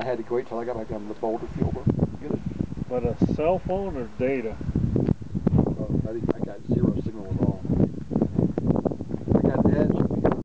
I had to wait till I got back down to the boulder field to get it. But a cell phone or data? Uh, I, I got zero signal.